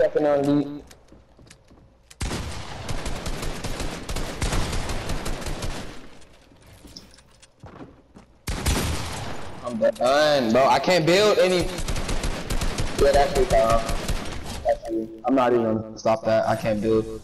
Second on deep. I'm done, bro. I can't build any. Yeah, that's it, Tom. That's it. I'm not even gonna stop that. I can't build.